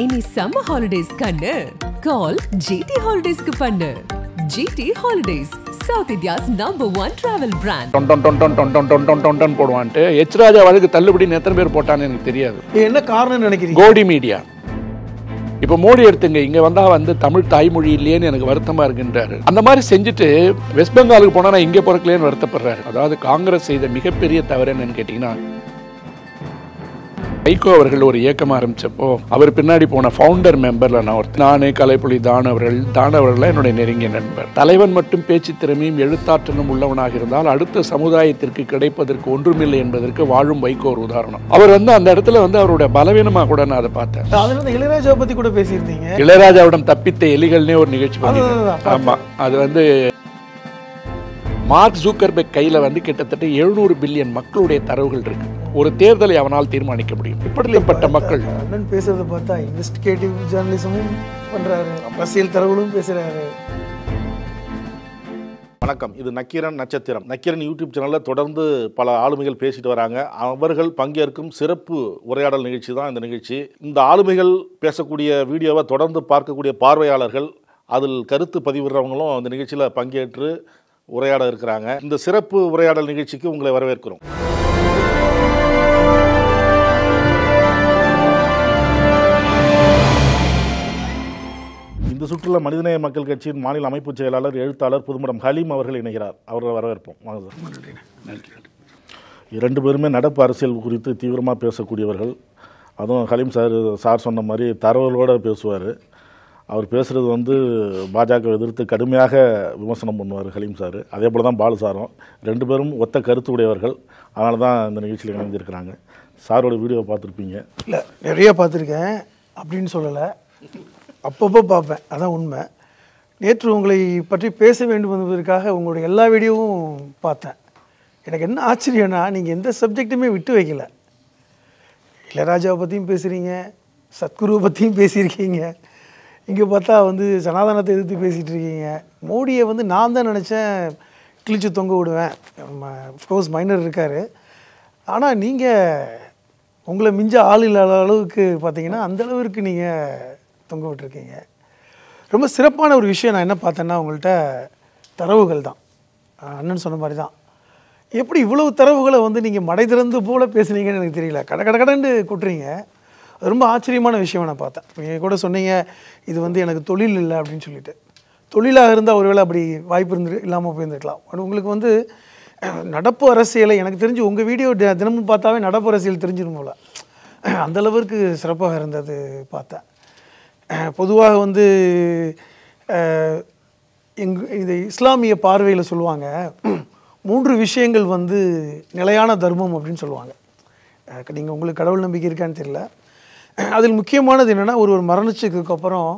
இனி summer holidays கண்ணு. கால் GT ஹாலிடேஸ்க்கு பண்ணு. GT holidays South India's number one travel brand ton டொன் டொன் டொன் டொன் டொன் டொன் டொன் டொன் போடுவான்ட்டு. எச் ராஜா வழக்கு தள்ளுபடின்னு எத்தனை பேர் போட்டான்னு எனக்கு தெரியாது. என்ன காரணம் நினைக்கிறீங்க? கோடி மீடியா. இப்போ மோடி எடுத்துங்க இங்க வந்தா வந்து தமிழ் தாய்மொழி இல்லையேன்னு எனக்கு வருத்தமா இருக்குன்றாரு. அந்த மாதிரி செஞ்சுட்டு வெஸ்ட் பெங்காலுக்கு போனா நான் இங்கே பிறக்கலேன்னு வருத்தப்படுறாரு. அதாவது காங்கிரஸ் செய்த மிகப்பெரிய தவறு என்னன்னு கேட்டீங்கன்னா வைகோ அவர்கள் ஒரு இயக்கம் ஆரம்பிச்சப்போ அவர் பின்னாடி போன ஃபவுண்டர் மெம்பர்ல நான் ஒருத்தர் நானு கலைப்புலி தான் அவர்கள் தான் அவர்கள் என்னுடைய நெருங்கிய நண்பர். தலைவன் மட்டும் பேச்சு திறமையும் எழுத்தாற்றலும் உள்ளவனாக இருந்தால் அடுத்த சமுதாயத்திற்கு கிடைப்பதற்கு ஒன்றுமில்லை என்பதற்கு வாழும் வைகோ ஒரு உதாரணம். அவர் வந்து அந்த இடத்துல வந்து அவருடைய பலவீனமா கூட நான் அதை பார்த்தேன். இளையராஜாவை பத்தி கூட பேசியிருந்தீங்க. இளையராஜாவிடம் தப்பித்த எலிகள்னே ஒரு நிகழ்ச்சி அதான், பண்ணியிருந்தேன். அதான், ஆமா. அது வந்து மார்க் ஜூக்கர்பெக் கையில வந்து கிட்டத்தட்ட எழுநூறு பில்லியன் மக்களுடைய தரவுகள் இருக்கு. ஒரு தேர்தலை அவனால் தீர்மானிக்க முடியும். இப்படிப்பட்ட மக்கள் அண்ணன் பேசுறத பார்த்தா இன்வெஸ்டிகேட்டிவ் ஜேர்னலிசமும் பண்றாரு. அரசியல் தரவுகளும் பேசுறாரு. வணக்கம். இது நக்கீரன் நட்சத்திரம். நக்கீரன் யூடியூப் சேனலில் தொடர்ந்து பல ஆளுமைகள் பேசிட்டு வராங்க. அவர்கள் பங்கேற்கும் சிறப்பு உரையாடல் நிகழ்ச்சி தான் இந்த நிகழ்ச்சி. இந்த ஆளுமைகள் பேசக்கூடிய வீடியோவை தொடர்ந்து பார்க்கக்கூடிய பார்வையாளர்கள் அதில் கருத்து பதிவிடுறவங்களும் இந்த நிகழ்ச்சியில் பங்கேற்று உரையாட இருக்கிறாங்க. இந்த சிறப்பு உரையாடல் நிகழ்ச்சிக்கு உங்களை வரவேற்கிறோம். இந்த சுற்றுலா மனிதநேய மக்கள் கட்சியின் மாநில அமைப்புச் செயலாளர் எழுத்தாளர் புதுமடம் ஹலீம் அவர்கள் இணைகிறார். அவரை வரவேற்போம். வாங்க சார். இரண்டு பேருமே நடப்பு அரசியல் குறித்து தீவிரமாக பேசக்கூடியவர்கள். அதுவும் ஹலீம் சார் சார் சொன்ன மாதிரி தரவுகளோடு பேசுவார். அவர் பேசுகிறது வந்து பாஜக எதிர்த்து கடுமையாக விமர்சனம் பண்ணுவார் ஹலீம் சார். அதே போல் தான் பாலு சாரும். ரெண்டு பேரும் ஒத்த கருத்து உடையவர்கள். அதனால தான் இந்த நிகழ்ச்சியில் இணைஞ்சிருக்கிறாங்க சாரோட வீடியோ பார்த்துருப்பீங்க. இல்லை நிறைய பார்த்துருக்கேன். அப்படின்னு சொல்லலை. அப்பப்போ பார்ப்பேன். அதான் உண்மை. நேற்று உங்களை பற்றி பேச வேண்டும் என்பதற்காக உங்களுடைய எல்லா வீடியோவும் பார்த்தேன். எனக்கு என்ன ஆச்சரியம்னா நீங்கள் எந்த சப்ஜெக்ட்டுமே விட்டு வைக்கல. இளையராஜாவை பற்றியும் பேசுகிறீங்க சத்குருவை பற்றியும் பேசியிருக்கீங்க. இங்கே பார்த்தா வந்து சனாதனத்தை எதிர்த்து பேசிகிட்டு இருக்கீங்க. மோடியை வந்து நான் தான் நினச்சேன் கிழிச்சு தொங்க விடுவேன். கோர்ஸ் மைனர் இருக்கார். ஆனால் நீங்கள் உங்களை மிஞ்ச ஆள் இல்லாத அளவுக்கு பார்த்தீங்கன்னா அந்த நீங்கள் தொங்க விட்டுருக்கீங்க. ரொம்ப சிறப்பான ஒரு விஷயம் நான் என்ன பார்த்தேன்னா உங்கள்கிட்ட தரவுகள் தான். அண்ணன் சொன்ன மாதிரி தான். எப்படி இவ்வளவு தரவுகளை வந்து நீங்கள் மடை திறந்து போல பேசுனீங்கன்னு எனக்கு தெரியல. கட கட கடன்னு கொட்டுறீங்க. ரொம்ப ஆச்சரியமான விஷயம் நான் பார்த்தேன். நீங்கள் கூட சொன்னீங்க இது வந்து எனக்கு தொழில் இல்லை அப்படின்னு சொல்லிட்டு. தொழிலாக இருந்தால் ஒருவேளை அப்படி வாய்ப்பு இருந்து இல்லாமல் போயிருந்துருக்கலாம். உங்களுக்கு வந்து நடப்பு அரசியலை எனக்கு தெரிஞ்சு உங்கள் வீடியோ தி- தினமும் பார்த்தாவே நடப்பு அரசியல் தெரிஞ்சிடும் போல. அந்த அளவிற்கு சிறப்பாக இருந்தது பார்த்தேன். பொதுவாக வந்து எங் இது இஸ்லாமிய பார்வையில் சொல்லுவாங்க மூன்று விஷயங்கள் வந்து நிலையான தர்மம் அப்படின்னு சொல்லுவாங்க. நீங்கள் உங்களுக்கு கடவுள் நம்பிக்கை இருக்கான்னு தெரியல. அதில் முக்கியமானது என்னென்னா ஒரு ஒரு மரணிச்சதுக்கு அப்புறம்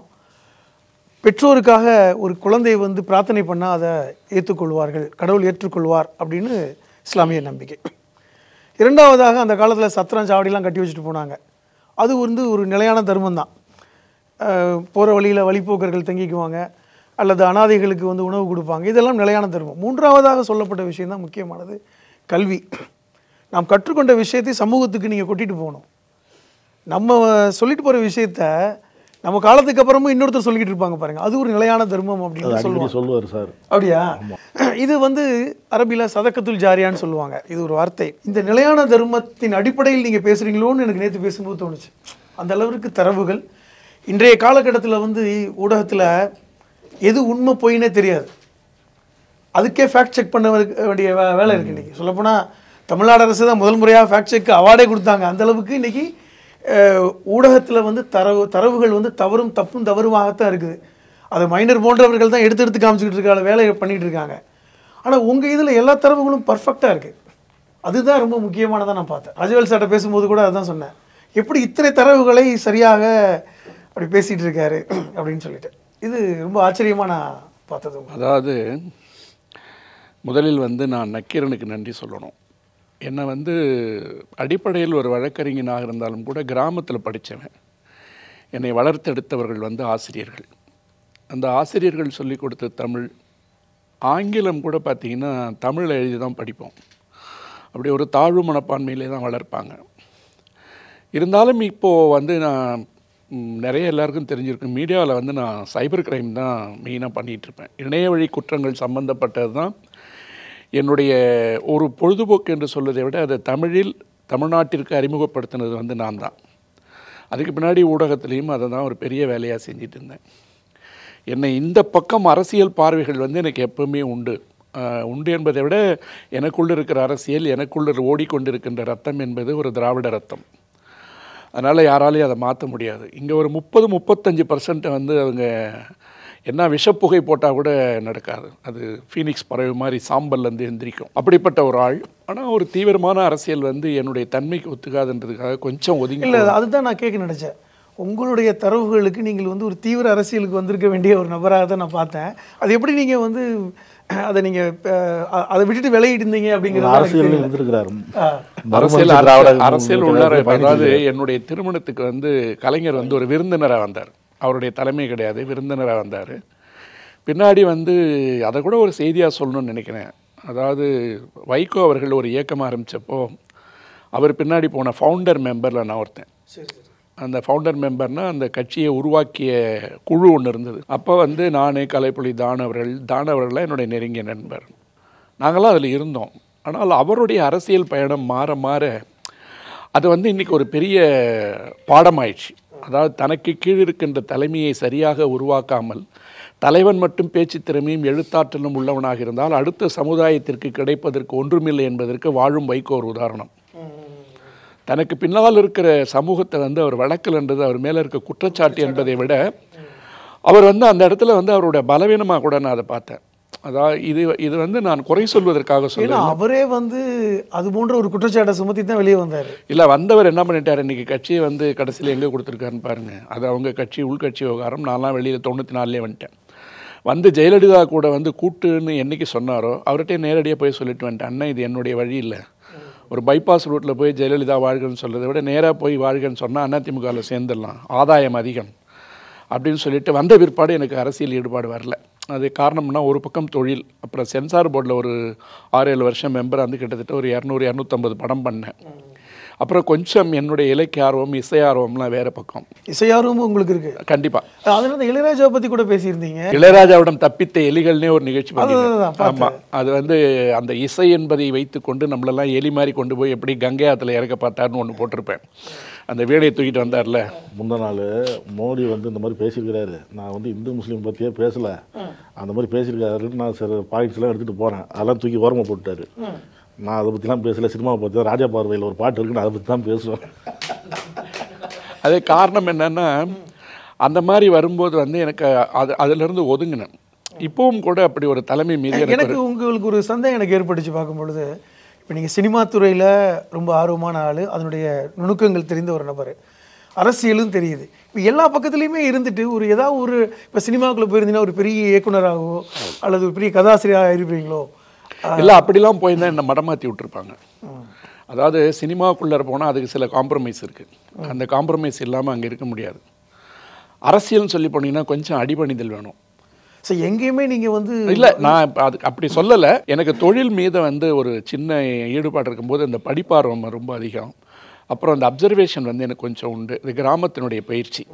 பெற்றோருக்காக ஒரு குழந்தை வந்து பிரார்த்தனை பண்ணால் அதை ஏற்றுக்கொள்வார்கள் கடவுள் ஏற்றுக்கொள்வார் அப்படின்னு இஸ்லாமிய நம்பிக்கை. இரண்டாவதாக அந்த காலத்தில் சத்திரம் சாவடிலாம் கட்டி வச்சுட்டு போனாங்க. அது வந்து ஒரு நிலையான தர்மம் தான். போகிற வழியில் வழிப்போக்கர்கள் தங்கிக்குவாங்க அல்லது அனாதைகளுக்கு வந்து உணவு கொடுப்பாங்க. இதெல்லாம் நிலையான தர்மம். மூன்றாவதாக சொல்லப்பட்ட விஷயம் தான் முக்கியமானது கல்வி. நாம் கற்றுக்கொண்ட விஷயத்தை சமூகத்துக்கு நீங்கள் கொட்டிட்டு போகணும். நம்ம சொல்லிட்டு போகிற விஷயத்த நம்ம காலத்துக்கு அப்புறமும் இன்னொருத்தர் சொல்லிக்கிட்டு இருப்பாங்க பாருங்க. அது ஒரு நிலையான தர்மம் அப்படின்னு சொல்லுவாங்க. சொல்லுவார் சார். அப்படியா? இது வந்து அரபில சதக்கத்துல் ஜாரியான்னு சொல்லுவாங்க. இது ஒரு வார்த்தை. இந்த நிலையான தர்மத்தின் அடிப்படையில் நீங்க பேசுறீங்களோன்னு எனக்கு நேற்று பேசும்போது தோணுச்சு. அந்த அளவிற்கு தரவுகள். இன்றைய காலகட்டத்தில் வந்து ஊடகத்தில் எது உண்மை பொய்னே தெரியாது. அதுக்கே ஃபேக்ட் செக் பண்ண வேண்டிய- வேலை இருக்கு இன்னைக்கு. சொல்லப்போனால் தமிழ்நாடு அரசு தான் முதல் முறையாக ஃபேக்ட் செக் அவார்டே கொடுத்தாங்க. அந்த அளவுக்கு இன்னைக்கு ஊடகத்தில் வந்து தரவு தரவுகள் வந்து தவறும் தப்பும் தவறுமாகத்தான் இருக்குது. அது மைனர் போன்றவர்கள் தான் எடுத்து எடுத்து காமிச்சிக்கிட்டு இருக்காங்க வேலையை பண்ணிகிட்டு இருக்காங்க. ஆனால் உங்கள் இதில் எல்லா தரவுகளும் பர்ஃபெக்டாக இருக்குது அதுதான் ரொம்ப முக்கியமானதாக நான் பார்த்தேன். ராஜவேல் சார்ட்ட பேசும்போது கூட அதான் சொன்னேன். எப்படி இத்தனை தரவுகளை சரியாக அப்படி பேசிகிட்டு இருக்காரு அப்படின்னு சொல்லிட்டு. இது ரொம்ப ஆச்சரியமாக நான் பார்த்தது அதாவது முதலில் வந்து நான் நக்கீரனுக்கு நன்றி சொல்லணும். என்னை வந்து அடிப்படையில் ஒரு வழக்கறிஞனாக இருந்தாலும் கூட கிராமத்தில் படித்தவன் என்னை வளர்த்தெடுத்தவர்கள் வந்து ஆசிரியர்கள். அந்த ஆசிரியர்கள் சொல்லிக் கொடுத்த தமிழ் ஆங்கிலம் கூட பார்த்தீங்கன்னா தமிழ் எழுதி தான் படிப்போம். அப்படி ஒரு தாழ்வு மனப்பான்மையிலே தான் வளர்ப்பாங்க. இருந்தாலும் இப்போது வந்து நான் நிறைய எல்லாருக்கும் தெரிஞ்சிருக்கும் மீடியாவில் வந்து நான் சைபர் கிரைம் தான் மெயினாக பண்ணிகிட்ருப்பேன் இணைய வழி குற்றங்கள் சம்மந்தப்பட்டது தான் என்னுடைய ஒரு பொழுதுபோக்கு என்று சொல்வதை விட அதை தமிழில் தமிழ்நாட்டிற்கு அறிமுகப்படுத்தினது வந்து நான் தான். அதுக்கு பின்னாடி ஊடகத்துலேயும் அதை தான் ஒரு பெரிய வேலையாக செஞ்சிட்டு இருந்தேன். என்னை இந்த பக்கம் அரசியல் பார்வைகள் வந்து எனக்கு எப்பவுமே உண்டு. உண்டு என்பதை விட எனக்குள்ள இருக்கிற அரசியல் எனக்குள்ள ஓடிக்கொண்டிருக்கின்ற ரத்தம் என்பது ஒரு திராவிட ரத்தம். அதனால் யாராலையும் அதை மாற்ற முடியாது. இங்கே ஒரு முப்பது முப்பத்தஞ்சு பர்சன்ட்டை வந்து அவங்க என்ன விஷப்புகை போட்டால் கூட நடக்காது. அது ஃபீனிக்ஸ் பறவை மாதிரி சாம்பல்லேருந்து எந்திரிக்கும். அப்படிப்பட்ட ஒரு ஆள். ஆனால் ஒரு தீவிரமான அரசியல் வந்து என்னுடைய தன்மைக்கு ஒத்துக்காதுன்றதுக்காக கொஞ்சம் ஒதுங்கி இல்லை அதுதான் நான் கேட்க நினச்சேன். உங்களுடைய தரவுகளுக்கு நீங்கள் வந்து ஒரு தீவிர அரசியலுக்கு வந்திருக்க வேண்டிய ஒரு நபராக தான் நான் பார்த்தேன். அது எப்படி நீங்கள் வந்து அதை நீங்கள் அதை விட்டுட்டு. இருந்திருக்கிறார். ஆ. அரசியல் திராவிட அரசியல் அரசியல் உள்ளார. அதாவது என்னுடைய திருமணத்துக்கு வந்து கலைஞர் வந்து ஒரு விருந்தினராக வந்தார். அவருடைய தலைமை கிடையாது விருந்தினராக வந்தார். பின்னாடி வந்து அதை கூட ஒரு செய்தியாக சொல்லணும்னு நினைக்கிறேன். அதாவது வைகோ அவர்கள் ஒரு இயக்கம் ஆரம்பித்தப்போ அவர் பின்னாடி போன ஃபவுண்டர் மெம்பரில் நான் ஒருத்தன். அந்த ஃபவுண்டர் மெம்பர்னா அந்த கட்சியை உருவாக்கிய குழு ஒன்று இருந்தது. அப்போ வந்து நான் கலைப்புலி தான அவர்கள் தான அவர்கள்லாம் என்னுடைய நெருங்கிய நண்பர். நாங்களாம் அதில் இருந்தோம். ஆனால் அவருடைய அரசியல் பயணம் மாற மாற அது வந்து இன்னைக்கு ஒரு பெரிய பாடமாயிடுச்சு. அதாவது தனக்கு கீழ் இருக்கின்ற தலைமையை சரியாக உருவாக்காமல் தலைவன் மட்டும் பேச்சு திறமையும் எழுத்தாற்றலும் உள்ளவனாக இருந்தால் அடுத்த சமுதாயத்திற்கு கிடைப்பதற்கு ஒன்றுமில்லை என்பதற்கு வாழும் வைகோ ஒரு உதாரணம். தனக்கு பின்னால் இருக்கிற சமூகத்தை வந்து அவர் வளர்க்கலன்றது அவர் மேலே இருக்க குற்றச்சாட்டு என்பதை விட அவர் வந்து அந்த இடத்துல வந்து அவருடைய பலவீனமாக கூட நான் அதை பார்த்தேன். அதாவது இது இது வந்து நான் குறை சொல்வதற்காக ஏன்னா சொல்ல அவரே வந்து அது போன்ற ஒரு குற்றச்சாட்டை சுமத்தி தான் வெளியே வந்தார். இல்லை வந்தவர் என்ன பண்ணிட்டார்? இன்னைக்கு கட்சியை வந்து கடைசியில் எங்கே கொடுத்துருக்காருன்னு பாருங்க. அது அவங்க கட்சி உள்கட்சி விவகாரம். நான்லாம் வெளியில் தொண்ணூற்றி நாலுலேயே வந்துட்டேன். வந்து ஜெயலலிதா கூட வந்து கூட்டுன்னு என்னைக்கு சொன்னாரோ அவர்கிட்ட நேரடியாக போய் சொல்லிட்டு வந்துட்டேன். அண்ணன் இது என்னுடைய வழி இல்லை. ஒரு பைபாஸ் ரூட்டில் போய் ஜெயலலிதா வாழ்கன்னு சொல்கிறத விட நேராக போய் வாழ்கன்னு சொன்னால் அதிமுகவில் சேர்ந்துடலாம். ஆதாயம் அதிகம். அப்படின்னு சொல்லிட்டு வந்த பிற்பாடு எனக்கு அரசியல் ஈடுபாடு வரல. அது காரணம்னா ஒரு பக்கம் தொழில் அப்புறம் சென்சார் போர்டில் ஒரு ஆறு ஏழு வருஷம் மெம்பர் வந்து கிட்டத்தட்ட ஒரு இரநூறு இரநூத்தம்பது படம் பண்ணேன். அப்புறம் கொஞ்சம் என்னுடைய இலக்கிய ஆர்வம் இசை ஆர்வம்லாம் வேறு பக்கம். இசையாரும் உங்களுக்கு இருக்கு? கண்டிப்பாக அதில் இந்த இளையராஜாவை பற்றி கூட பேசியிருந்தீங்க. இளையராஜாவிடம் தப்பித்த எலிகள்னே ஒரு நிகழ்ச்சி. ஆமாம் அது வந்து அந்த இசை என்பதை வைத்துக்கொண்டு நம்மளெல்லாம் எலி மாதிரி கொண்டு போய் எப்படி கங்கை ஆற்றுல இறக்க பார்த்தாருன்னு ஒன்று போட்டிருப்பேன். அந்த வீணையை தூக்கிட்டு வந்தார்ல. முந்தா நாள் மோடி வந்து இந்த மாதிரி பேசியிருக்கிறாரு. நான் வந்து இந்து முஸ்லீம் பற்றியே பேசலை. அந்த மாதிரி பேசியிருக்காருன்னு நான் சில பாயிண்ட்ஸ்லாம் எடுத்துகிட்டு போகிறேன் அதெல்லாம் தூக்கி ஓரமாக போட்டுட்டாரு. நான் அதை பற்றிலாம் பேசல. சினிமாவை பற்றி தான் ராஜா பார்வையில் ஒரு பாட்டு இருக்குன்னு அதை பற்றி தான் பேசுவேன். அது காரணம் என்னன்னா அந்த மாதிரி வரும்போது வந்து எனக்கு அது அதிலிருந்து ஒதுங்கினேன். இப்பவும் கூட அப்படி ஒரு தலைமை மீது எனக்கு உங்களுக்கு ஒரு சந்தேகம் எனக்கு ஏற்பட்டுச்சு பார்க்கும் பொழுது இப்போ நீங்கள் சினிமா துறையில் ரொம்ப ஆர்வமான ஆள் அதனுடைய நுணுக்கங்கள் தெரிந்த ஒரு நபர். அரசியலும் தெரியுது. இப்போ எல்லா பக்கத்துலேயுமே இருந்துட்டு ஒரு ஏதாவது ஒரு இப்போ சினிமாவுக்குள்ளே போயிருந்தீங்கன்னா ஒரு பெரிய இயக்குனராகவோ அல்லது ஒரு பெரிய கதாசிரியராக இருப்பீங்களோ இல்லை அப்படிலாம் போயிருந்தா என்னை மடமாற்றி விட்டுருப்பாங்க. அதாவது சினிமாவுக்குள்ளே போனால் அதுக்கு சில காம்ப்ரமைஸ் இருக்குது அந்த காம்ப்ரமைஸ் இல்லாமல் அங்கே இருக்க முடியாது. அரசியல்னு சொல்லி போனீங்கன்னா கொஞ்சம் அடிபணிதல் வேணும். ஸோ எங்கேயுமே நீங்கள் வந்து இல்லை நான் அது அப்படி சொல்லலை. எனக்கு தொழில் மீது வந்து ஒரு சின்ன ஈடுபாடு இருக்கும்போது அந்த படிப்பார்வம் ரொம்ப அதிகம். அப்புறம் அந்த அப்சர்வேஷன் வந்து எனக்கு கொஞ்சம் உண்டு. இது கிராமத்தினுடைய பயிற்சி.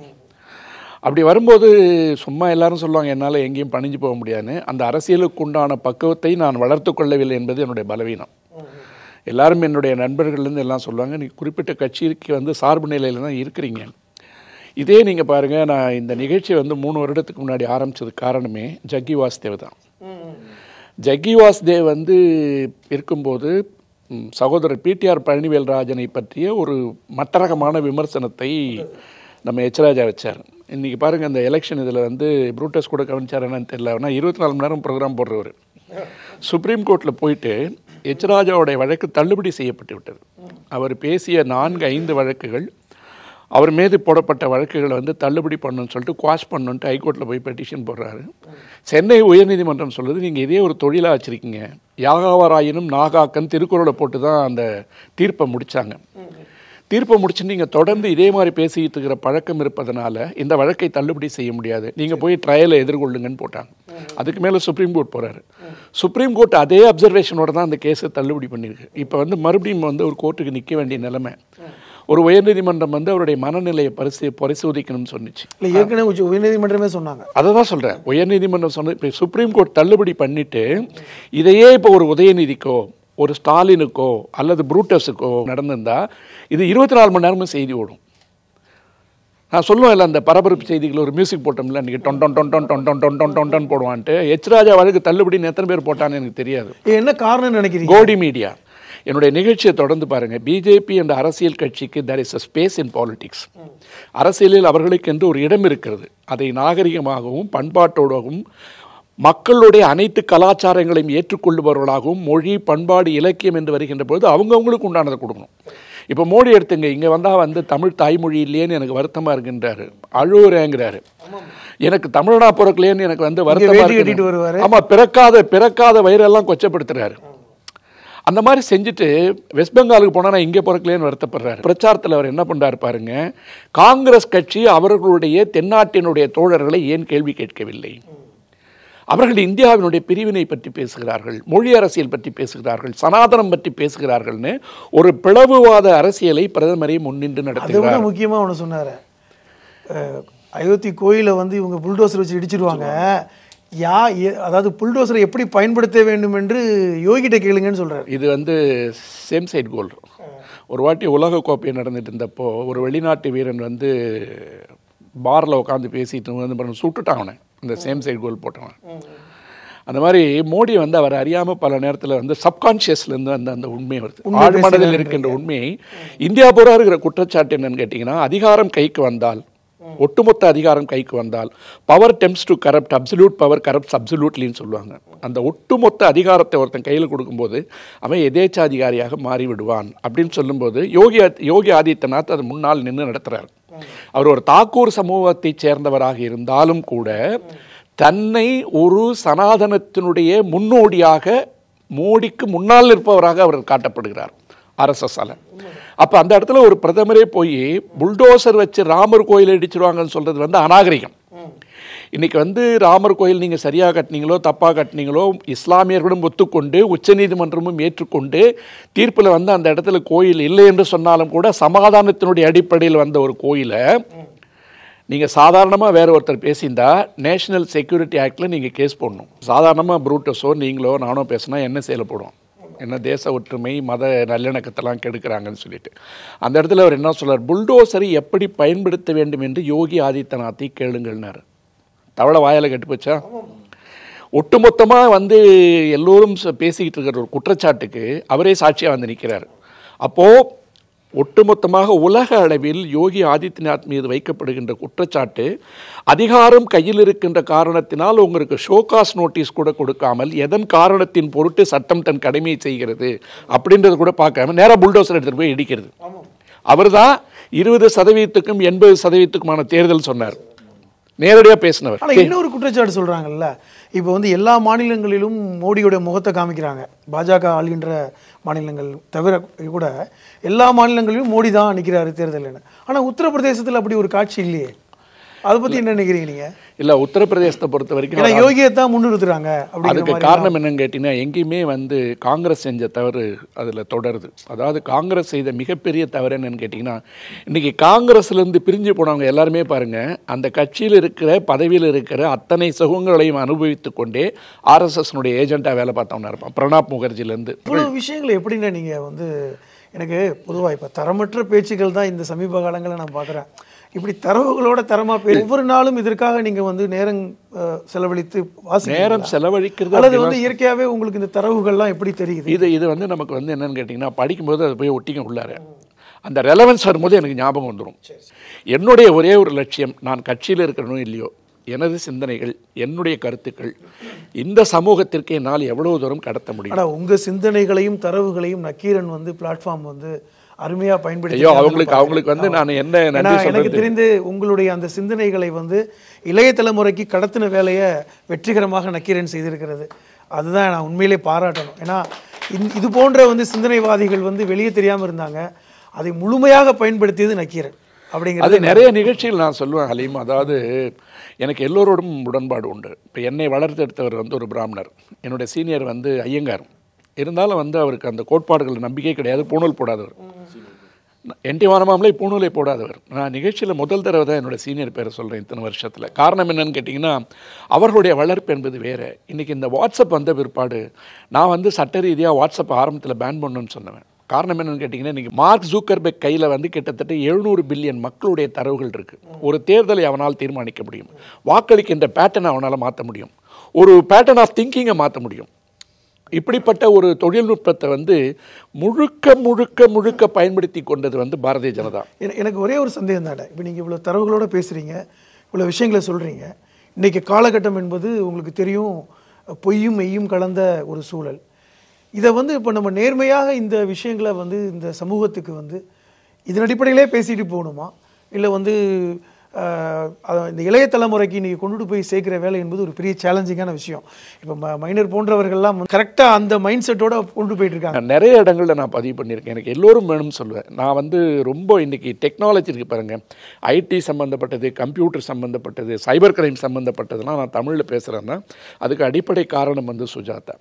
அப்படி வரும்போது சும்மா எல்லாரும் சொல்லுவாங்க என்னால் எங்கேயும் பணிஞ்சு போக முடியாதுன்னு. அந்த அரசியலுக்கு உண்டான பக்குவத்தை நான் வளர்த்து கொள்ளவில்லை என்பது என்னுடைய பலவீனம். எல்லாரும் என்னுடைய நண்பர்கள்லேருந்து எல்லாம் சொல்லுவாங்க நீங்கள் குறிப்பிட்ட கட்சிக்கு வந்து சார்பு நிலையில் தான் இருக்கிறீங்க. இதே நீங்கள் பாருங்கள் நான் இந்த நிகழ்ச்சி வந்து மூணு வருடத்துக்கு முன்னாடி ஆரம்பிச்சதுக்கு காரணமே ஜக்கி வாசுதேவ் தான். ஜக்கி வாசுதேவ் வந்து இருக்கும்போது சகோதரர் பிடிஆர் பழனிவேல்ராஜனை பற்றிய ஒரு மட்டரகமான விமர்சனத்தை நம்ம எச்ராஜா வச்சார். இன்றைக்கி பாருங்கள் அந்த எலெக்ஷன் இதில் வந்து ப்ரூட்டஸ் கூட கவனிச்சார் என்னன்னு தெரியல. ஆனால் இருபத்தி நாலு மணி நேரம் ப்ரோக்ராம் போடுறவர். சுப்ரீம் கோர்ட்டில் போயிட்டு எச்ராஜாவுடைய வழக்கு தள்ளுபடி செய்யப்பட்டு விட்டது. அவர் பேசிய நான்கு ஐந்து வழக்குகள் அவர் மீது போடப்பட்ட வழக்குகளை வந்து தள்ளுபடி பண்ணணும்னு சொல்லிட்டு குவாஷ் பண்ணணுன்ட்டு ஹைகோர்ட்டில் போய் பெட்டிஷன் போடுறாரு. சென்னை உயர்நீதிமன்றம் சொல்லுது நீங்கள் இதே ஒரு தொழிலாக வச்சுருக்கீங்க. யாகாவராயினும் நாகாக்கன் திருக்குறளை போட்டு தான் அந்த தீர்ப்பை முடித்தாங்க தீர்ப்பை முடிச்சு நீங்கள் தொடர்ந்து இதே மாதிரி பேசிக்கிட்டு இருக்கிற பழக்கம் இருப்பதனால இந்த வழக்கை தள்ளுபடி செய்ய முடியாது. நீங்கள் போய் ட்ரையலை எதிர்கொள்ளுங்கன்னு போட்டாங்க. அதுக்கு மேலே சுப்ரீம் கோர்ட் போகிறாரு சுப்ரீம் கோர்ட் அதே அப்சர்வேஷனோட தான் அந்த கேஸை தள்ளுபடி பண்ணியிருக்கு. இப்போ வந்து மறுபடியும் வந்து ஒரு கோர்ட்டுக்கு நிற்க வேண்டிய நிலைமை. ஒரு உயர்நீதிமன்றம் வந்து அவருடைய மனநிலையை பரிசு பரிசோதிக்கணும்னு சொன்னுச்சு. இல்லை ஏற்கனவே உயர்நீதிமன்றமே சொன்னாங்க. அதை தான் சொல்கிறேன் உயர்நீதிமன்றம் சொன்ன இப்போ சுப்ரீம் கோர்ட் தள்ளுபடி பண்ணிட்டு இதையே இப்போ ஒரு உதயநிதிக்கோ ஒரு ஸ்டாலினுக்கோ அல்லது ப்ரூட்டஸுக்கோ நடந்திருந்தா இது இருபத்தி நாலு மணி நேரமும் செய்தி ஓடும். நான் சொல்லுவேன் இல்லை அந்த பரபரப்பு செய்திகள் ஒரு மியூசிக் போட்டோம்ல இன்றைக்கி டொன் டொன் டொன் டொன் டொன் டொன் டொன் டொன் டொன் டொன் போடுவான்ட்டு எச் ராஜா வழக்கு தள்ளுபடின்னு எத்தனை பேர் போட்டான்னு எனக்கு தெரியாது. என்ன காரணம்னு நினைக்கிறீங்க? கோடி மீடியா. என்னுடைய நிகழ்ச்சியை தொடர்ந்து பாருங்க. பிஜேபி என்ற அரசியல் கட்சிக்கு there is a space in politics அரசியலில் அவர்களுக்கு என்று ஒரு இடம் இருக்கிறது. அதை நாகரிகமாகவும் பண்பாட்டோடாகவும் மக்களுடைய அனைத்து கலாச்சாரங்களையும் ஏற்றுக்கொள்ளுபவர்களாகவும் மொழி பண்பாடு இலக்கியம் என்று வருகின்ற பொழுது அவங்கவுங்களுக்கு உண்டானதை கொடுக்கணும். இப்போ மோடி எடுத்துங்க இங்கே வந்தால் வந்து தமிழ் தாய்மொழி இல்லையேன்னு எனக்கு வருத்தமாக இருக்கின்றாரு. அழுவுறேங்கிறாரு. எனக்கு தமிழனா பிறக்கலையேன்னு எனக்கு வந்து வருத்தமாக வேட்டி இருக்குது. கட்டிட்டு வருவாரு. ஆமா பிறக்காத பிறக்காத வயிறெல்லாம் கொச்சப்படுத்துறாரு. அந்த மாதிரி செஞ்சுட்டு வெஸ்ட் பெங்காலுக்கு போனால் நான் இங்கே பிறக்கலையேன்னு வருத்தப்படுறாரு. பிரச்சாரத்தில் அவர் என்ன பண்ணுறாரு பாருங்க காங்கிரஸ் கட்சி அவர்களுடைய தென்னாட்டினுடைய தோழர்களை ஏன் கேள்வி கேட்கவில்லை? அவர்கள் இந்தியாவினுடைய பிரிவினை பற்றி பேசுகிறார்கள் மொழி அரசியல் பற்றி பேசுகிறார்கள் சனாதனம் பற்றி பேசுகிறார்கள்னு ஒரு பிளவுவாத அரசியலை பிரதமரை முன்னின்று நடத்துகிறார். முக்கியமாக ஒன்று சொன்னார். அயோத்தி கோயிலை வந்து இவங்க புல்டோசர் வச்சு இடிச்சிருவாங்க. யா அதாவது புல்டோசரை எப்படி பயன்படுத்த வேண்டும் என்று யோகிட்ட கேளுங்கன்னு சொல்றாரு. இது வந்து சேம் சைட் கோல் ஒரு வாட்டி உலக கோப்பை நடந்துட்டு இருந்தப்போ ஒரு வெளிநாட்டு வீரன் வந்து பாரில் உட்காந்து பேசிட்டு வந்து சுட்டுட்டான் அவனை. இந்த சேம் சைட் கோல் போட்டவன். அந்த மாதிரி மோடி வந்து அவர் அறியாமல் பல நேரத்தில் வந்து சப்கான்ஷியஸ்லேருந்து அந்த அந்த உண்மை வருது. ஆழ்மனதில் இருக்கின்ற உண்மையை இந்தியா பூரா இருக்கிற குற்றச்சாட்டு என்னன்னு கேட்டிங்கன்னா அதிகாரம் கைக்கு வந்தால் ஒட்டுமொத்த அதிகாரம் கைக்கு வந்தால் power tends to corrupt absolute power corrupt அப்சல்யூட்லின்னு சொல்லுவாங்க. அந்த ஒட்டுமொத்த அதிகாரத்தை ஒருத்தன் கையில் கொடுக்கும்போது அவன் எதேச்சாதிகாரியாக மாறிவிடுவான் அப்படின்னு சொல்லும்போது யோகி யோகி ஆதித்யநாத் அது முன்னால் நின்று நடத்துகிறார் அவர் ஒரு தாக்கூர் சமூகத்தைச் சேர்ந்தவராக இருந்தாலும் கூட தன்னை ஒரு சனாதனத்தினுடைய முன்னோடியாக மோடிக்கு முன்னால் நிற்பவராக அவர் காட்டப்படுகிறார். ஆர்எஸ்எஸ்ஸால் அப்போ அந்த இடத்துல ஒரு பிரதமரே போய் புல்டோசர் வச்சு ராமர் கோயில் இடிச்சிருவாங்கன்னு சொல்கிறது வந்து அநாகரிகம். இன்றைக்கி வந்து ராமர் கோயில் நீங்கள் சரியாக கட்டினீங்களோ தப்பாக கட்டினீங்களோ இஸ்லாமியர்களும் ஒத்துக்கொண்டு உச்சநீதிமன்றமும் ஏற்றுக்கொண்டு தீர்ப்பில் வந்து அந்த இடத்துல கோயில் இல்லை என்று சொன்னாலும் கூட சமாதானத்தினுடைய அடிப்படையில் வந்த ஒரு கோயிலை நீங்கள் சாதாரணமாக வேறு ஒருத்தர் பேசியிருந்தா நேஷனல் செக்யூரிட்டி ஆக்டில் நீங்கள் கேஸ் போடணும். சாதாரணமாக ப்ரூட்டஸோ நீங்களோ நானோ பேசினா என்ன செயல்படும்? என்ன தேச ஒற்றுமை மத நல்லிணக்கத்தெல்லாம் கெடுக்கிறாங்கன்னு சொல்லிட்டு. அந்த இடத்துல அவர் என்ன சொல்றார்? புல்டோசரை எப்படி பயன்படுத்த வேண்டும் என்று யோகி ஆதித்யநாத்தை கேளுங்கள்னார். தவளை வாயில் கெட்டு போச்சா ஒட்டுமொத்தமாக வந்து எல்லோரும் பேசிக்கிட்டு இருக்கிற ஒரு குற்றச்சாட்டுக்கு அவரே சாட்சியாக வந்து நிற்கிறார் அப்போது ஒட்டுமொத்தமாக உலக அளவில் யோகி ஆதித்யநாத் மீது வைக்கப்படுகின்ற குற்றச்சாட்டு அதிகாரம் கையில் இருக்கின்ற காரணத்தினால் உங்களுக்கு ஷோகாஸ் நோட்டீஸ் கூட கொடுக்காமல் எதன் காரணத்தின் பொருட்டு சட்டம் தன் கடமையை செய்கிறது அப்படின்றது கூட பார்க்காம நேராக புல்டோசர் எடுத்துகிட்டு போய் இடிக்கிறது. அவர்தான் இருபது சதவீதத்துக்கும் எண்பது சதவீதத்துக்குமான தேர்தல் சொன்னார். நேரடியாக பேசினவர். ஆனா இன்னொரு குற்றச்சாட்டு சொல்றாங்கல்ல. இப்போ வந்து எல்லா மாநிலங்களிலும் மோடியோட முகத்தை காமிக்கிறாங்க. பாஜக ஆள்கின்ற மாநிலங்கள் தவிர கூட எல்லா மாநிலங்களிலும் மோடி தான் நிற்கிறாரு தேர்தல்னு ஆனா உத்தரப்பிரதேசத்தில் அப்படி ஒரு காட்சி இல்லையே. அதை பத்தி என்ன நினைக்கிறீங்க நீங்க? இல்லை உத்தரப்பிரதேசத்தை பொறுத்த வரைக்கும் ஏன்னா யோகியை தான் முன்னிறுத்துறாங்க அதுக்கு காரணம் என்னன்னு கேட்டீங்கன்னா எங்கேயுமே வந்து காங்கிரஸ் செஞ்ச தவறு அதில் தொடருது. அதாவது காங்கிரஸ் செய்த மிகப்பெரிய தவறு என்னன்னு கேட்டிங்கன்னா இன்றைக்கி காங்கிரஸ்லேருந்து பிரிஞ்சு போனவங்க எல்லாருமே பாருங்கள் அந்த கட்சியில் இருக்கிற பதவியில் இருக்கிற அத்தனை சுகங்களையும் அனுபவித்து கொண்டே ஆர்எஸ்எஸ்னுடைய ஏஜென்ட்டாக வேலை பார்த்தவனா இருப்பான் பிரணாப் முகர்ஜிலேருந்து இவ்வளவு விஷயங்களை எப்படிங்க நீங்க வந்து எனக்கு பொதுவா இப்ப தரமற்ற பேச்சுக்கள் தான் இந்த சமீப காலங்களில் நான் பார்க்குறேன் இப்படி தரவுகளோட தரமா பே ஒவ்வொரு நாளும் இதற்காக நீங்க வந்து நேரம் செலவழித்து நேரம் செலவழிக்கிறது அல்லது வந்து இயற்கையாவே உங்களுக்கு இந்த தரவுகள்லாம் எப்படி தெரியுது? இது இது வந்து நமக்கு வந்து என்னன்னு கேட்டிங்கன்னா படிக்கும்போது அதை போய் ஒட்டிக்க உள்ளார. அந்த ரெலவன்ஸ் வரும்போது எனக்கு ஞாபகம் வந்துடும் என்னுடைய ஒரே ஒரு லட்சியம் நான் கட்சியில் இருக்கிறனோ இல்லையோ எனது சிந்தனைகள் என்னுடைய கருத்துக்கள் இந்த சமூகத்திற்கு என்னால் எவ்வளவு தூரம் கடத்த முடியும்? ஆனா உங்க சிந்தனைகளையும் தரவுகளையும் நக்கீரன் வந்து பிளாட்ஃபார்ம் வந்து அருமையா பயன்படுத்தி அவங்களுக்கு அவங்களுக்கு வந்து நான் என்ன எனக்கு தெரிந்து உங்களுடைய அந்த சிந்தனைகளை வந்து இளைய தலைமுறைக்கு கடத்தின வேலையை வெற்றிகரமாக நக்கீரன் செய்திருக்கிறது. அதுதான் நான் உண்மையிலே பாராட்டணும். ஏன்னா இது போன்ற வந்து சிந்தனைவாதிகள் வந்து வெளியே தெரியாம இருந்தாங்க. அதை முழுமையாக பயன்படுத்தியது நக்கீரன். அப்படிங்கிறது அது நிறைய நிகழ்ச்சிகள் நான் சொல்லுவேன் ஹலீம். அதாவது எனக்கு எல்லோரோடும் உடன்பாடு உண்டு. இப்போ என்னை வளர்த்தெடுத்தவர் வந்து ஒரு பிராமணர். என்னுடைய சீனியர் வந்து ஐயங்கார். இருந்தாலும் வந்து அவருக்கு அந்த கோட்பாடுகள் நம்பிக்கை கிடையாது பூணல் போடாதவர். என்டி வானமாமலை பூணூலை போடாதவர். நான் நிகழ்ச்சியில் முதல் தடவை தான் என்னோட சீனியர் பேரை சொல்கிறேன் இத்தனை வருஷத்தில். காரணம் என்னன்னு கேட்டிங்கன்னா அவர்களுடைய வளர்ப்பு என்பது வேறு. இன்றைக்கி இந்த வாட்ஸ்அப் வந்த பிற்பாடு நான் வந்து சட்ட ரீதியாக வாட்ஸ்அப் ஆரம்பத்தில் பேன் பண்ணணும்னு சொன்னேன் காரணம் என்னன்னு கேட்டிங்கன்னா இன்றைக்கி மார்க் ஜூக்கர்பெக் கையில் வந்து கிட்டத்தட்ட எழுநூறு பில்லியன் மக்களுடைய தரவுகள் இருக்குது ஒரு தேர்தலை அவனால் தீர்மானிக்க முடியும். வாக்களிக்கின்ற பேட்டர்னை அவனால் மாற்ற முடியும். ஒரு பேட்டர்ன் ஆஃப் திங்கிங்கை மாற்ற முடியும். இப்படிப்பட்ட ஒரு தொழில்நுட்பத்தை வந்து முழுக்க முழுக்க முழுக்க பயன்படுத்தி கொண்டது வந்து பாரதிய ஜனதா. எனக்கு ஒரே ஒரு சந்தேகம் தானே. இப்போ நீங்கள் இவ்வளோ தரவுகளோடு பேசுகிறீங்க இவ்வளோ விஷயங்களை சொல்கிறீங்க இன்றைக்கி காலகட்டம் என்பது உங்களுக்கு தெரியும் பொய்யும் மெய்யும் கலந்த ஒரு சூழல். இதை வந்து இப்போ நம்ம நேர்மையாக இந்த விஷயங்களை வந்து இந்த சமூகத்துக்கு வந்து இதன் அடிப்படையிலே பேசிட்டு போகணுமா? இல்லை வந்து இந்த இளைய தலைமுறைக்கு நீங்கள் கொண்டுட்டு போய் சேர்க்குற வேலை என்பது ஒரு பெரிய சேலஞ்சிங்கான விஷயம். இப்போ ம மைனர் போன்றவர்கள்லாம் கரெக்டாக அந்த மைண்ட் செட்டோட கொண்டு போயிட்டு இருக்காங்க. நிறைய இடங்களில் நான் பதிவு பண்ணியிருக்கேன். எனக்கு எல்லோரும் வேணும்னு சொல்லுவேன். நான் வந்து ரொம்ப இன்றைக்கி டெக்னாலஜி இருக்கு பாருங்கள் ஐடி சம்மந்தப்பட்டது கம்ப்யூட்டர் சம்மந்தப்பட்டது சைபர் கிரைம் சம்மந்தப்பட்டதுலாம் நான் தமிழில் பேசுகிறேன்னா அதுக்கு அடிப்படை காரணம் வந்து சுஜாதா.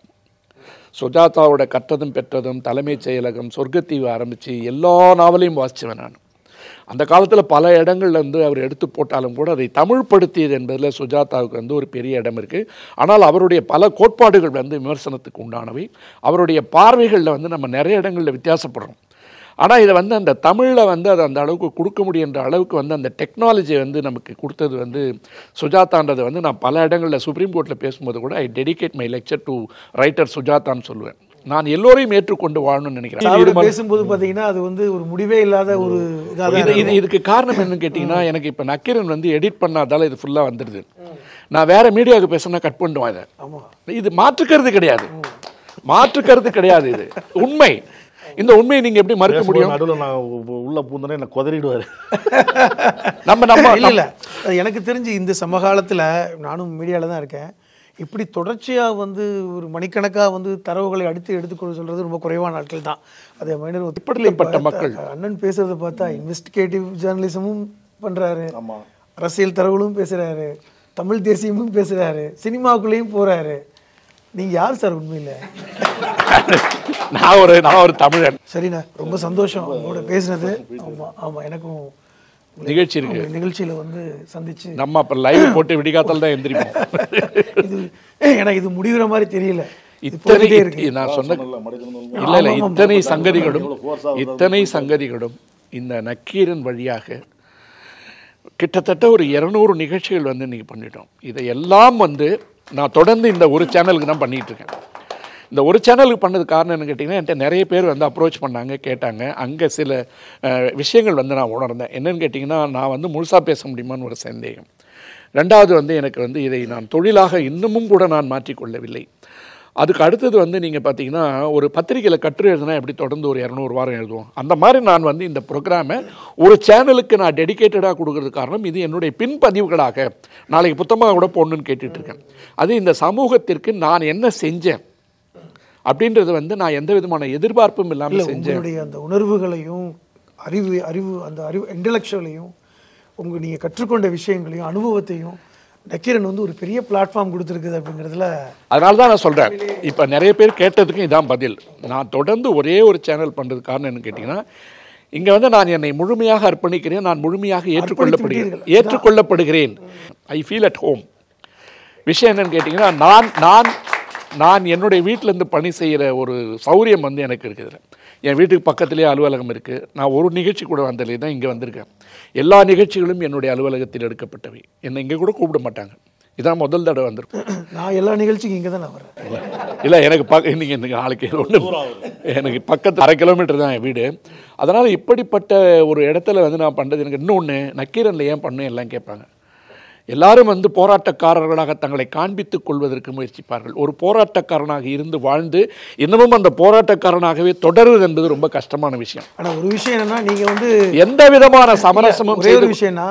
சுஜாதாவோட கற்றதும் பெற்றதும் தலைமைச் செயலகம் சொர்க்கத்தீவு ஆரம்பித்து எல்லா நாவலையும் வாசிச்சுவேன் நான். அந்த காலத்தில் பல இடங்கள்லேருந்து அவர் எடுத்து போட்டாலும் கூட அதை தமிழ்படுத்தியது என்பதில் சுஜாதாவுக்கு வந்து ஒரு பெரிய இடம் இருக்குது ஆனால் அவருடைய பல கோட்பாடுகள் வந்து விமர்சனத்துக்கு உண்டானவை. அவருடைய பார்வைகளில் வந்து நம்ம நிறைய இடங்களில் வித்தியாசப்படுறோம். ஆனால் இதை வந்து அந்த தமிழில் வந்து அதை அந்த அளவுக்கு கொடுக்க முடியுன்ற அளவுக்கு வந்து அந்த டெக்னாலஜி வந்து நமக்கு கொடுத்தது வந்து சுஜாதான்றதை வந்து நான் பல இடங்களில் சுப்ரீம் கோர்ட்டில் பேசும்போது கூட I dedicate my lecture to writer சுஜாதான்னு சொல்லுவேன். நான் எல்லோரையும் ஏற்றுக்கொண்டு வாழணும்னு நினைக்கிறேன். பேசும்போது பார்த்தீங்கன்னா அது வந்து ஒரு முடிவே இல்லாத ஒரு இது இது இதுக்கு காரணம் என்னன்னு கேட்டிங்கன்னா எனக்கு இப்போ நக்கீரன் வந்து எடிட் பண்ணாதால இது ஃபுல்லாக வந்துடுது நான் வேற மீடியாவுக்கு பேசினா கட் பண்ணுவேன் இதை. இது மாற்றுக்கிறது கிடையாது. மாற்றுக்கிறது கிடையாது இது. உண்மை. இந்த உண்மையை நீங்க எப்படி மறுக்க முடியும்? நடுவில் நான் உள்ள பூந்தனே என்ன குதறிடுவார். நம்ம நம்ம இல்ல எனக்கு தெரிஞ்சு இந்த சமகாலத்துல நானும் மீடியால தான் இருக்கேன். இப்படி தொடர்ச்சியா வந்து ஒரு மணிக்கணக்கா வந்து தரவுகளை அடுத்து எடுத்துக்கொள்ள சொல்றது ரொம்ப குறைவான நாட்கள் தான். அதே மைனர் பிற்படுத்தப்பட்ட மக்கள். அண்ணன் பேசுறத பார்த்தா இன்வெஸ்டிகேட்டிவ் ஜேர்னலிசமும் பண்றாரு. ஆமா. அரசியல் தரவுகளும் பேசுறாரு. தமிழ் தேசியமும் பேசுறாரு. சினிமாக்குள்ளேயும் போறாரு. நீங்க யார் சார் உண்மையில? நான் ஒரு நான் ஒரு தமிழன். சரிண்ணா ரொம்ப சந்தோஷம் உங்களோட பேசுனது. ஆமா ஆமா எனக்கும் நிகழ்ச்சி இருக்கு. நிகழ்ச்சியில வந்து சந்திச்சு. நம்ம அப்ப லைவ் போட்டு விடிகாத்தால் தான் எந்திரிப்போம். இது எனக்கு இது முடிகிற மாதிரி தெரியல. இது இத்தனை நான் சொன்ன இல்ல இல்ல. இத்தனை சங்கதிகளும் இத்தனை சங்கதிகளும் இந்த நக்கீரன் வழியாக கிட்டத்தட்ட ஒரு இரநூறு நிகழ்ச்சிகள் வந்து இன்னைக்கு பண்ணிட்டோம். இதை எல்லாம் வந்து நான் தொடர்ந்து இந்த ஒரு சேனலுக்கு தான் பண்ணிகிட்ருக்கேன். இருக்கேன் இந்த ஒரு சேனலுக்கு பண்ணது காரணம் என்ன கேட்டிங்கன்னா என்கிட்ட நிறைய பேர் வந்து அப்ரோச் பண்ணாங்க கேட்டாங்க. அங்கே சில விஷயங்கள் வந்து நான் உணர்ந்தேன். என்னென்னு கேட்டிங்கன்னா நான் வந்து முழுசாக பேச முடியுமான்னு ஒரு சந்தேகம். ரெண்டாவது வந்து எனக்கு வந்து இதை நான் தொழிலாக இன்னமும் கூட நான் மாற்றிக்கொள்ளவில்லை. அதுக்கு அடுத்தது வந்து நீங்கள் பார்த்தீங்கன்னா ஒரு பத்திரிக்கையில் கட்டுரை எழுதுனா எப்படி தொடர்ந்து ஒரு இரநூறு வாரம் எழுதுவோம்? அந்த மாதிரி நான் வந்து இந்த ப்ரோக்ராமை ஒரு சேனலுக்கு நான் டெடிகேட்டடாக கொடுக்கறது காரணம் இது என்னுடைய பின்பதிவுகளாக நாளைக்கு புத்தகமாக கூட போடணும்னு கேட்டுட்டு இருக்கேன் அது இந்த சமூகத்திற்கு நான் என்ன செஞ்சேன் அப்படின்றது வந்து நான் எந்த விதமான எதிர்பார்ப்பும் இல்ல இல்லாமல் செஞ்சேன் அந்த உணர்வுகளையும் அறிவு அறிவு அந்த அறிவு இன்டலெக்சுவலையும் உங்க நீங்க கற்றுக்கொண்ட விஷயங்களையும் அனுபவத்தையும் நக்கீரன் வந்து ஒரு பெரிய பிளாட்ஃபார்ம் கொடுத்துருக்குது அப்படிங்கிறதுல அதனால தான் நான் சொல்கிறேன் இப்போ நிறைய பேர் கேட்டதுக்கும் இதான் பதில். நான் தொடர்ந்து ஒரே ஒரு சேனல் பண்ணுறது காரணம் என்னன்னு கேட்டிங்கன்னா இங்கே வந்து நான் என்னை முழுமையாக அர்ப்பணிக்கிறேன் நான் முழுமையாக ஏற்றுக்கொள்ளப்படுகிறேன். ஏற்றுக்கொள்ளப்படுகிறேன். ஐ ஃபீல் அட் ஹோம் விஷயம் என்னன்னு கேட்டிங்கன்னா நான் நான் நான் என்னுடைய வீட்டிலேருந்து பணி செய்கிற ஒரு சௌரியம் வந்து எனக்கு இருக்குது. என் வீட்டுக்கு பக்கத்துலேயே அலுவலகம் இருக்குது நான் ஒரு நிகழ்ச்சி கூட வந்ததுலேயே தான் இங்கே வந்திருக்கேன். எல்லா நிகழ்ச்சிகளும் என்னுடைய அலுவலகத்தில் எடுக்கப்பட்டவை. என்னை இங்கே கூட கூப்பிட மாட்டாங்க. இதான் முதல் தடவை வந்திருக்கும் நான் எல்லா நிகழ்ச்சிக்கும் இங்கே தான் நான் வரேன் இல்லை எனக்கு பக்க இன்னைக்கு எனக்கு நாளைக்கு ஒன்று எனக்கு பக்கத்து அரை கிலோமீட்டர் தான் என் வீடு. அதனால் இப்படிப்பட்ட ஒரு இடத்துல வந்து நான் பண்ணுறது எனக்கு இன்னொன்று நக்கீரனில் ஏன் பண்ணேன் எல்லாம் கேட்பாங்க. எல்லாரும் வந்து போராட்டக்காரர்களாக தங்களை காண்பித்துக் கொள்வதற்கு முயற்சிப்பார்கள். ஒரு போராட்டக்காரனாக இருந்து வாழ்ந்து இன்னமும் அந்த போராட்டக்காரனாகவே தொடருவது என்பது ரொம்ப கஷ்டமான விஷயம். ஆனா ஒரு விஷயம் என்னன்னா நீங்க வந்து எந்த விதமான சமரசமும் ஒரே விஷயம்னா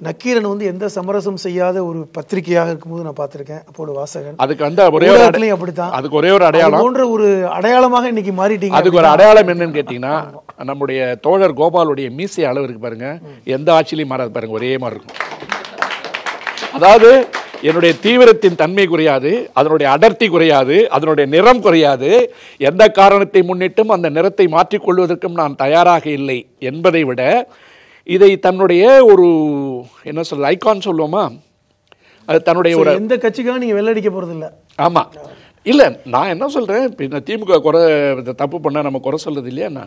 நக்கீரன் வந்து எந்த சமரசம் செய்யாத ஒரு பத்திரிகையாக இருக்கும்போது நான் பார்த்திருக்கேன் அப்போது வாசகன். அதுக்கு வந்து ஒரே ஒரு அப்படித்தான். அதுக்கு ஒரே ஒரு அடையாளம். போன்ற ஒரு அடையாளமாக இன்னைக்கு மாறிட்டீங்க அதுக்கு ஒரு அடையாளம் என்னன்னு கேட்டிங்கன்னா நம்முடைய தோழர் கோபாலுடைய மீசை அளவு இருக்கு பாருங்க. எந்த ஆட்சியிலையும் மாறாது பாருங்க ஒரே மாதிரி இருக்கும். அதாவது என்னுடைய தீவிரத்தின் தன்மை குறையாது அதனுடைய அடர்த்தி குறையாது அதனுடைய நிறம் குறையாது. எந்த காரணத்தை முன்னிட்டும் அந்த நிறத்தை மாற்றிக்கொள்வதற்கும் நான் தயாராக இல்லை என்பதை விட இதை தன்னுடைய ஒரு என்ன சொல்றது ஐகான் சொல்லுவோமா? அது தன்னுடைய ஒரு எந்த கட்சிக்காக நீங்க வெள்ளடிக்க போறது இல்ல ஆமா. இல்ல நான் என்ன சொல்றேன்? இப்ப இந்த திமுக குறை தப்பு பண்ணா நம்ம குறை சொல்றது இல்லையா என்ன?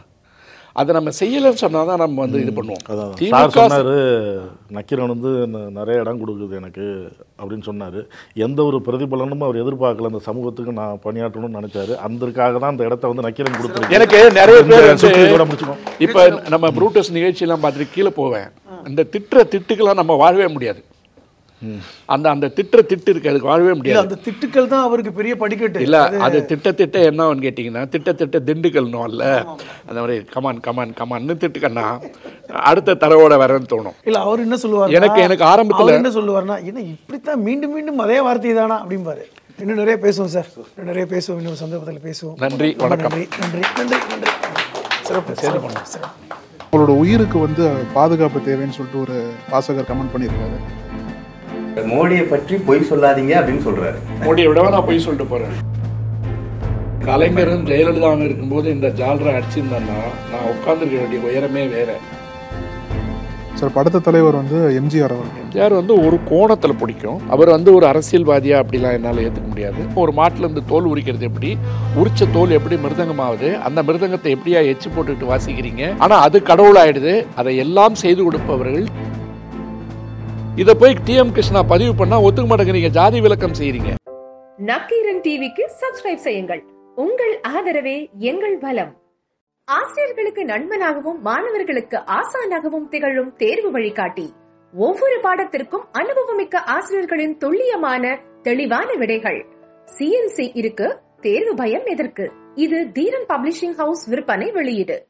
அதை நம்ம செய்யலைன்னு சொன்னாதான் நம்ம வந்து இது பண்ணுவோம். திமுக சொன்னாரு நக்கீரன் வந்து நிறைய இடம் கொடுக்குது எனக்கு அப்படின்னு சொன்னாரு. எந்த ஒரு பிரதிபலனும் அவர் எதிர்பார்க்கல. அந்த சமூகத்துக்கு நான் பணியாற்றணும்னு நினைச்சாரு. அதற்காக தான் அந்த இடத்த வந்து நக்கீரன் கொடுத்துருக்கு. எனக்கு நிறைய பேர். இப்ப நம்ம ப்ரூட்டஸ் நிகழ்ச்சியெல்லாம் பார்த்துட்டு கீழே போவேன். இந்த திட்டுற திட்டுக்கெல்லாம் நம்ம வாழவே முடியாது. அந்த அந்த திட்டுற திட்டு இருக்கு அதுக்கு வாழவே இல்ல முடியாது. அந்த திட்டுக்கள் தான் அவருக்கு பெரிய படிக்கட்டு. இல்ல அது திட்ட திட்ட என்னன்னு கேட்டிங்கன்னா திட்ட திட்ட திண்டுக்கல்னும் அல்ல அந்த மாதிரி கமான் கமான் கமான்னு திட்டுக்கண்ணா அடுத்த தரவோட வரேன்னு தோணும். இல்ல அவர் என்ன சொல்லுவார் எனக்கு- எனக்கு ஆரம்பத்துல- என்ன சொல்லுவார்னா என்ன இப்படித்தான் மீண்டும் மீண்டும் அதே வார்த்தை தானா? அப்படிம்பாரு. இன்னும் நிறைய பேசுவோம் சார். இன்னும் நிறைய பேசுவோம் இன்னொரு சந்தர்ப்பத்தில் பேசுவோம். நன்றி, வணக்கம். நன்றி நன்றி நன்றி. சிறப்பு சிறப்பு சிறப்பு. அவங்களோட உயிருக்கு வந்து பாதுகாப்பு தேவைன்னு சொல்லிட்டு ஒரு வாசகர் கமெண்ட் பண்ணியிருக்காரு. மோடியை பற்றி பொய் சொல்லாதீங்க அப்படின்னு சொல்றாரு. மோடியை விடவா நான் போய் சொல்லிட்டு போறேன்? கலைஞரும் ஜெயலலிதாவும் இருக்கும்போது இந்த ஜால்ரா அடிச்சிருந்தேன்னா நான் உட்கார்ந்துருக்க வேண்டிய உயரமே வேற. சார் படத்த தலைவர் வந்து எம்ஜிஆர் அவர்கள். எம்ஜிஆர் வந்து ஒரு கோணத்துல பிடிக்கும். அவர் வந்து ஒரு அரசியல்வாதியா அப்படிலாம் என்னால் ஏற்றுக்க முடியாது. ஒரு மாட்டுல இருந்து தோல் உரிக்கிறது எப்படி? உரிச்ச தோல் எப்படி மிருதங்கமாகுது அந்த மிருதங்கத்தை எப்படியா எச்சு போட்டுட்டு வாசிக்கிறீங்க? ஆனா அது கடவுளாயிடுது. அதை எல்லாம் செய்து கொடுப்பவர்கள் இதை போய் டிஎம் கிருஷ்ணா பதிவு பண்ணா ஒத்துக்க மாட்டேங்கிறீங்க ஜாதி விளக்கம் செய்றீங்க. நக்கீரன் டிவிக்கு சப்ஸ்கிரைப் செய்யுங்கள். உங்கள் ஆதரவே எங்கள் பலம். ஆசிரியர்களுக்கு நண்பனாகவும் மாணவர்களுக்கு ஆசானாகவும் திகழும் தேர்வு வழிகாட்டி. ஒவ்வொரு பாடத்திற்கும் அனுபவமிக்க ஆசிரியர்களின் துல்லியமான தெளிவான விடைகள். சிஎன்சி இருக்கு தேர்வு பயம் எதற்கு? இது தீரன் பப்ளிஷிங் ஹவுஸ் விற்பனை வெளியீடு.